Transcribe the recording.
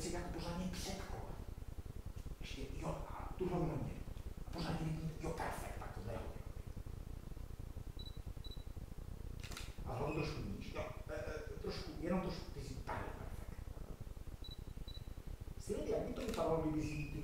insegnato pořádně předkole. Jeśli jo, a dużo mnie mě. A pořádně vidím, jo, perfekt, tak to nehodí. A hlavu trošku níž, jo, e, e, trošku, jenom trošku, ty si takhle perfekt. Silvia, jak by to vypadalo, kdyby si ty